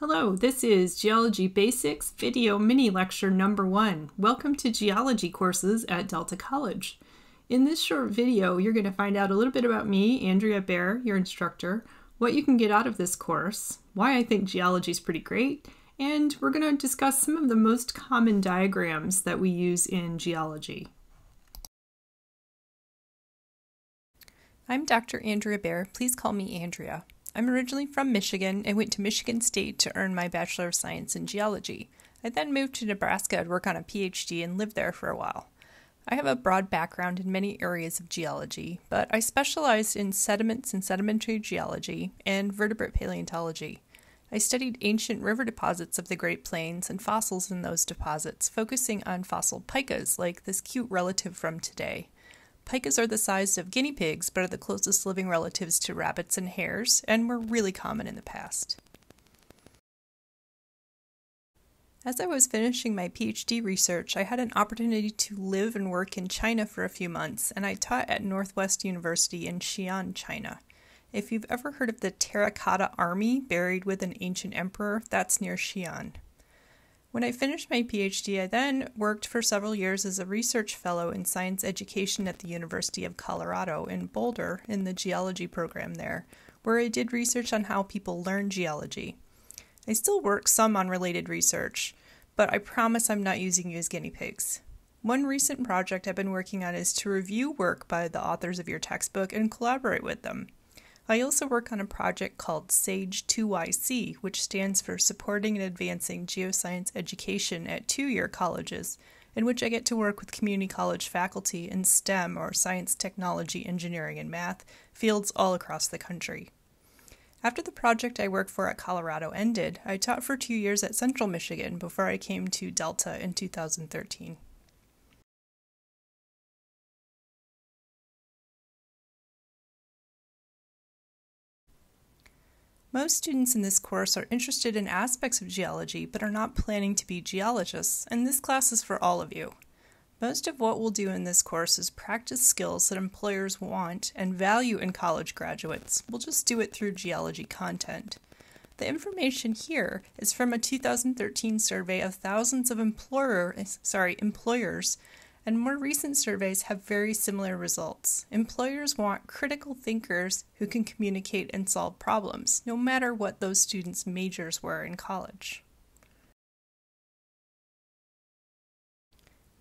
Hello, this is Geology Basics video mini lecture number one. Welcome to geology courses at Delta College. In this short video, you're going to find out a little bit about me, Andrea Bair, your instructor, what you can get out of this course, why I think geology is pretty great, and we're going to discuss some of the most common diagrams that we use in geology. I'm Dr. Andrea Bair. Please call me Andrea. I'm originally from Michigan and went to Michigan State to earn my Bachelor of Science in Geology. I then moved to Nebraska to work on a PhD and lived there for a while. I have a broad background in many areas of geology, but I specialized in sediments and sedimentary geology and vertebrate paleontology. I studied ancient river deposits of the Great Plains and fossils in those deposits, focusing on fossil pikas like this cute relative from today. Pikas are the size of guinea pigs, but are the closest living relatives to rabbits and hares, and were really common in the past. As I was finishing my PhD research, I had an opportunity to live and work in China for a few months, and I taught at Northwest University in Xi'an, China. If you've ever heard of the Terracotta Army buried with an ancient emperor, that's near Xi'an. When I finished my PhD, I then worked for several years as a research fellow in science education at the University of Colorado in Boulder in the geology program there, where I did research on how people learn geology. I still work some on related research, but I promise I'm not using you as guinea pigs. One recent project I've been working on is to review work by the authors of your textbook and collaborate with them. I also work on a project called SAGE 2YC, which stands for Supporting and Advancing Geoscience Education at Two Year Colleges, in which I get to work with community college faculty in STEM or science, technology, engineering, and math fields all across the country. After the project I worked for at Colorado ended, I taught for two years at Central Michigan before I came to Delta in 2013. Most students in this course are interested in aspects of geology but are not planning to be geologists, and this class is for all of you. Most of what we'll do in this course is practice skills that employers want and value in college graduates. We'll just do it through geology content. The information here is from a 2013 survey of thousands of employer, sorry, employers and more recent surveys have very similar results. Employers want critical thinkers who can communicate and solve problems, no matter what those students' majors were in college.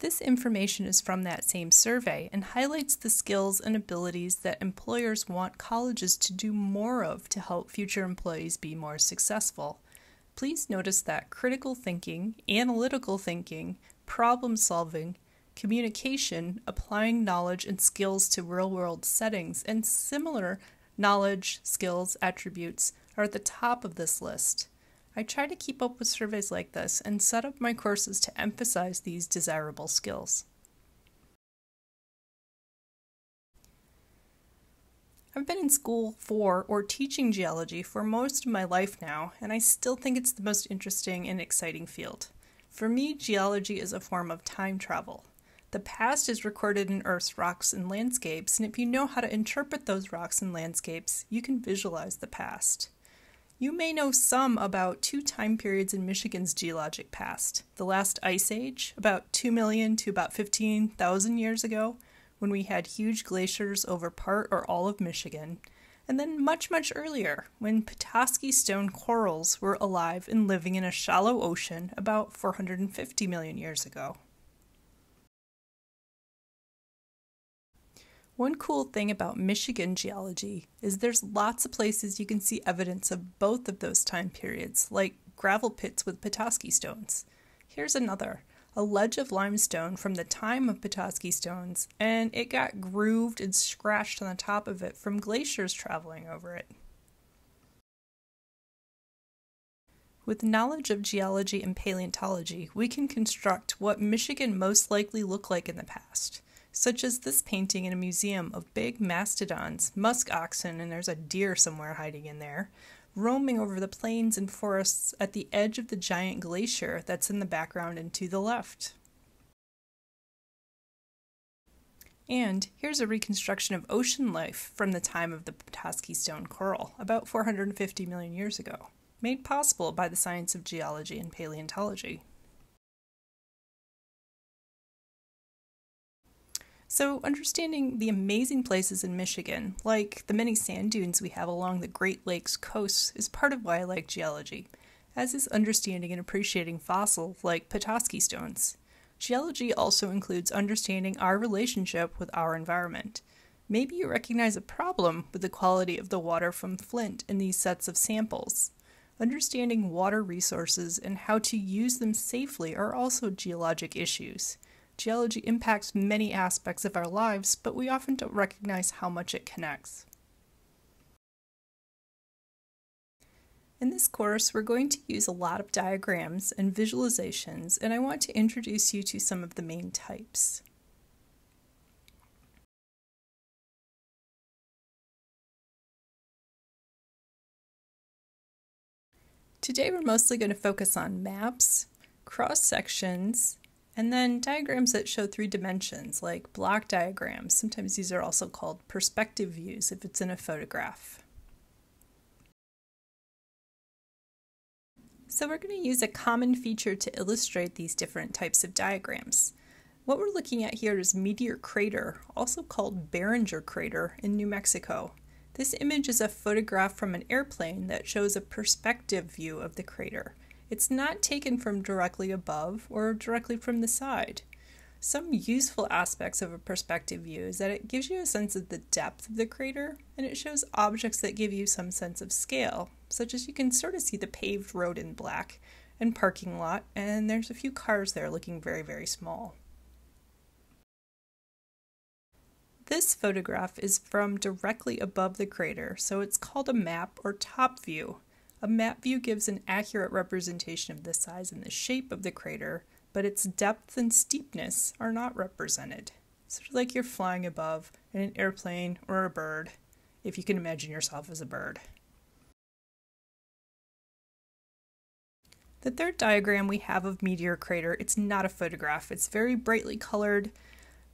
This information is from that same survey and highlights the skills and abilities that employers want colleges to do more of to help future employees be more successful. Please notice that critical thinking, analytical thinking, problem solving, communication, applying knowledge and skills to real world settings, and similar knowledge, skills, attributes are at the top of this list. I try to keep up with surveys like this and set up my courses to emphasize these desirable skills. I've been in school for or teaching geology for most of my life now, and I still think it's the most interesting and exciting field. For me, geology is a form of time travel. The past is recorded in Earth's rocks and landscapes, and if you know how to interpret those rocks and landscapes, you can visualize the past. You may know some about two time periods in Michigan's geologic past the last ice age, about 2 million to about 15,000 years ago, when we had huge glaciers over part or all of Michigan, and then much, much earlier, when Petoskey stone corals were alive and living in a shallow ocean about 450 million years ago. One cool thing about Michigan geology is there's lots of places you can see evidence of both of those time periods, like gravel pits with Petoskey stones. Here's another a ledge of limestone from the time of Petoskey stones, and it got grooved and scratched on the top of it from glaciers traveling over it. With knowledge of geology and paleontology, we can construct what Michigan most likely looked like in the past such as this painting in a museum of big mastodons, musk oxen, and there's a deer somewhere hiding in there, roaming over the plains and forests at the edge of the giant glacier that's in the background and to the left. And here's a reconstruction of ocean life from the time of the Petoskey stone coral, about 450 million years ago. made possible by the science of geology and paleontology. So, understanding the amazing places in Michigan, like the many sand dunes we have along the Great Lakes coast, is part of why I like geology, as is understanding and appreciating fossils like Petoskey stones. Geology also includes understanding our relationship with our environment. Maybe you recognize a problem with the quality of the water from Flint in these sets of samples. Understanding water resources and how to use them safely are also geologic issues. Geology impacts many aspects of our lives, but we often don't recognize how much it connects. In this course, we're going to use a lot of diagrams and visualizations, and I want to introduce you to some of the main types. Today we're mostly going to focus on maps, cross sections, and then diagrams that show three dimensions, like block diagrams. Sometimes these are also called perspective views if it's in a photograph. So we're going to use a common feature to illustrate these different types of diagrams. What we're looking at here is Meteor Crater, also called Barringer Crater in New Mexico. This image is a photograph from an airplane that shows a perspective view of the crater. It's not taken from directly above or directly from the side. Some useful aspects of a perspective view is that it gives you a sense of the depth of the crater and it shows objects that give you some sense of scale, such as you can sort of see the paved road in black and parking lot, and there's a few cars there looking very, very small. This photograph is from directly above the crater, so it's called a map or top view. A map view gives an accurate representation of the size and the shape of the crater, but its depth and steepness are not represented. Sort of like you're flying above in an airplane or a bird, if you can imagine yourself as a bird. The third diagram we have of Meteor Crater, it's not a photograph. It's very brightly colored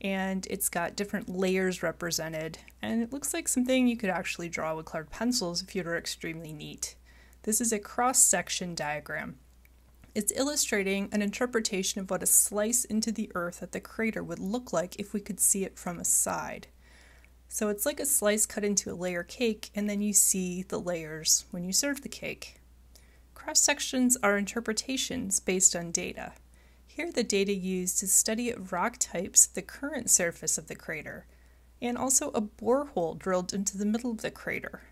and it's got different layers represented, and it looks like something you could actually draw with colored pencils if you were extremely neat. This is a cross-section diagram. It's illustrating an interpretation of what a slice into the earth at the crater would look like if we could see it from a side. So it's like a slice cut into a layer cake, and then you see the layers when you serve the cake. Cross sections are interpretations based on data. Here, the data used is study of rock types the current surface of the crater, and also a borehole drilled into the middle of the crater.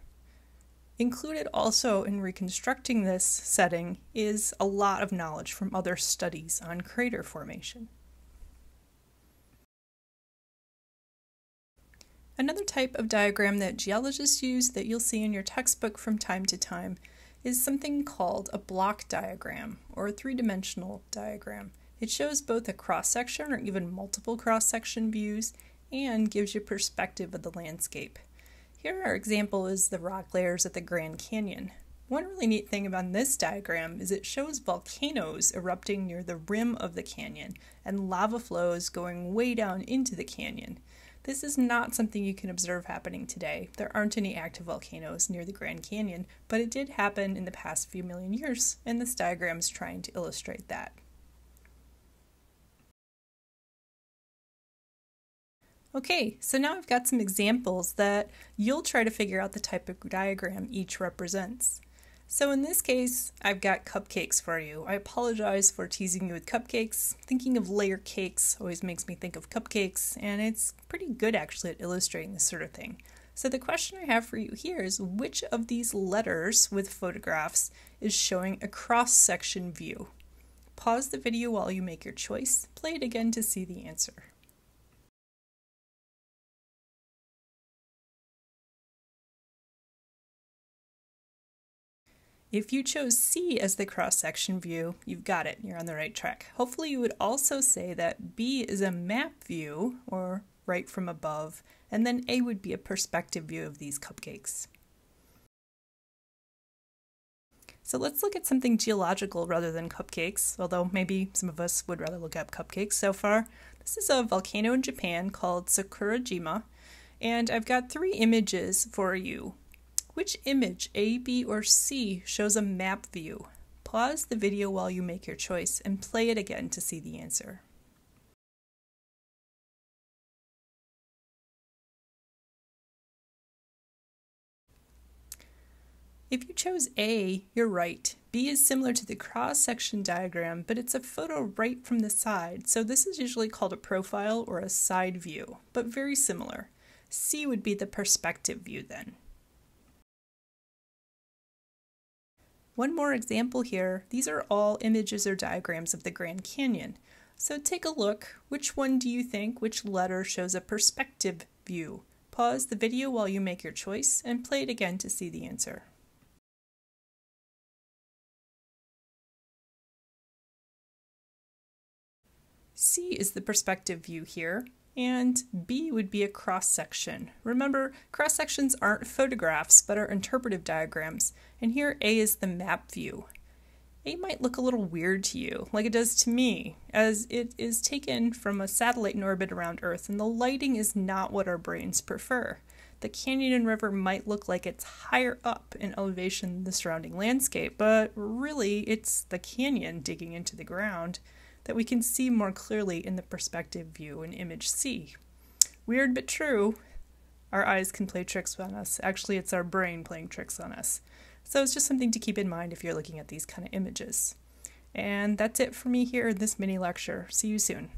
Included also in reconstructing this setting is a lot of knowledge from other studies on crater formation. Another type of diagram that geologists use that you'll see in your textbook from time to time is something called a block diagram or a three dimensional diagram. It shows both a cross section or even multiple cross section views and gives you perspective of the landscape. Here our example is the rock layers at the Grand Canyon. One really neat thing about this diagram is it shows volcanoes erupting near the rim of the canyon and lava flows going way down into the canyon. This is not something you can observe happening today. There aren't any active volcanoes near the Grand Canyon, but it did happen in the past few million years, and this diagram is trying to illustrate that. Okay, so now I've got some examples that you'll try to figure out the type of diagram each represents. So in this case, I've got cupcakes for you. I apologize for teasing you with cupcakes. Thinking of layer cakes always makes me think of cupcakes, and it's pretty good actually at illustrating this sort of thing. So the question I have for you here is which of these letters with photographs is showing a cross-section view? Pause the video while you make your choice. Play it again to see the answer. If you chose C as the cross-section view, you've got it, you're on the right track. Hopefully you would also say that B is a map view, or right from above, and then A would be a perspective view of these cupcakes. So let's look at something geological rather than cupcakes, although maybe some of us would rather look at cupcakes so far. This is a volcano in Japan called Sakurajima, and I've got three images for you Which image, A, B, or C, shows a map view? Pause the video while you make your choice and play it again to see the answer. If you chose A, you're right. B is similar to the cross-section diagram, but it's a photo right from the side, so this is usually called a profile or a side view, but very similar. C would be the perspective view then. One more example here. These are all images or diagrams of the Grand Canyon. So take a look. Which one do you think, which letter shows a perspective view? Pause the video while you make your choice and play it again to see the answer. C is the perspective view here, and B would be a cross section. Remember, cross sections aren't photographs but are interpretive diagrams, and here A is the map view. A might look a little weird to you, like it does to me, as it is taken from a satellite in orbit around Earth, and the lighting is not what our brains prefer. The canyon and river might look like it's higher up in elevation than the surrounding landscape, but really it's the canyon digging into the ground that we can see more clearly in the perspective view in image C. Weird but true, our eyes can play tricks on us. Actually, it's our brain playing tricks on us. So it's just something to keep in mind if you're looking at these kind of images. And that's it for me here in this mini lecture. See you soon.